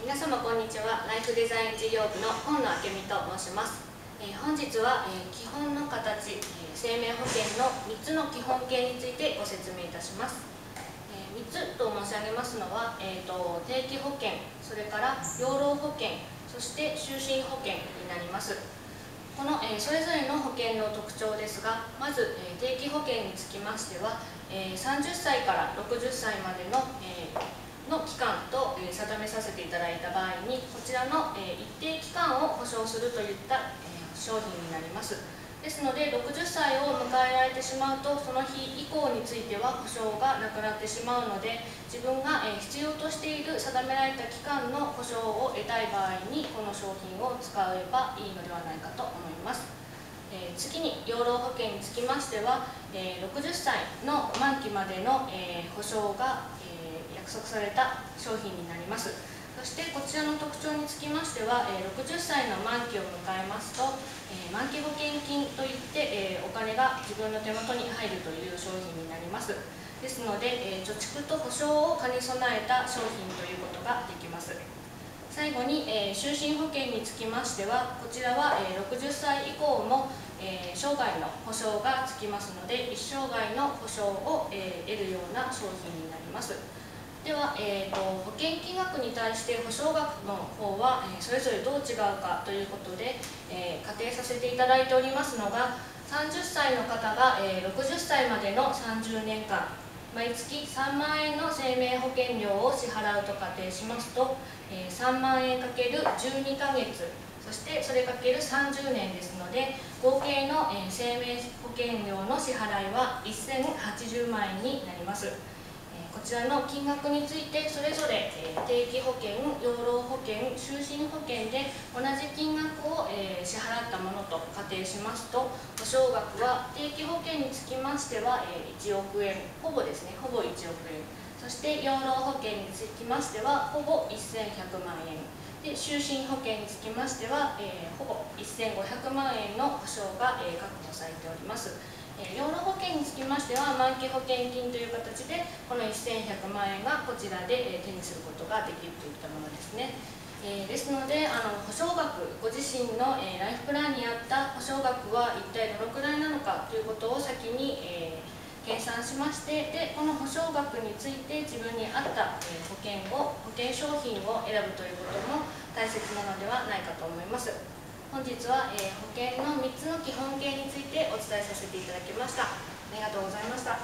皆様こんにちは。ライフデザイン事業部の本野明美と申します、え本日は、え基本の形、え生命保険の3つの基本形についてご説明いたします、え3つと申し上げますのは、えーと定期保険それから養老保険そして就寝保険になります。この、えそれぞれの保険の特徴ですがまず、え定期保険につきましては、え30歳から60歳まで、の期間と、え定めさせていただいた場合にこちらの、え一定期間を保証するといった、え商品になります。ですので60歳を迎えられてしまうとその日以降については保証がなくなってしまうので自分が、え必要としている定められた期間の保証を得たい場合にこの商品を使えばいいのではないかと思います。え次に養老保険につきましては、え60歳の満期までの、え保証が、え約束された商品になります。そしてこちらの特徴につきましては、え60歳の満期を迎えますと、え満期保険金といって、えお金が自分の手元に入るという商品になります。ですので、え貯蓄と保証を兼ね備えた商品ということができます。最後に、え就寝保険につきましてはこちらは、え60歳以降も、え生涯の保証がつきますので一生涯の保証を、え得るような商品になります。では、えー、と保険金額に対して保証額の方は、えーそれぞれどう違うかということで、えー仮定させていただいておりますのが30歳の方が、えー60歳までの30年間毎月3万円の生命保険料を支払うと仮定しますと、えー3万円かける12ヶ月そしてそれかける30年ですので合計の、えー生命保険料の支払いは1080万円になります、こちらの金額についてそれぞれ、定期保険養老保険就寝保険で同じ金額を、支払ったものと仮定しますと保証額は定期保険につきましては、1億円ほぼですねほぼ1億円。そして養老保険につきましてはほぼ1100万円。で就寝保険につきましては、えほぼ1500万円の保証が、え確保されております、養老保険につきましては満期保険金という形でこの1100万円がこちらで、手にすることができるといったものですね。えですのであの保証額ご自身の、えライフプランにあった保証額は一体どのくらいなのかということを先に、え計算しましてでこの保証額について自分に合った、え保険を保険商品を選ぶということも大切なのではないかと思います。本日は、えー保険の3つの基本形についてお伝えさせていただきました。ありがとうございました。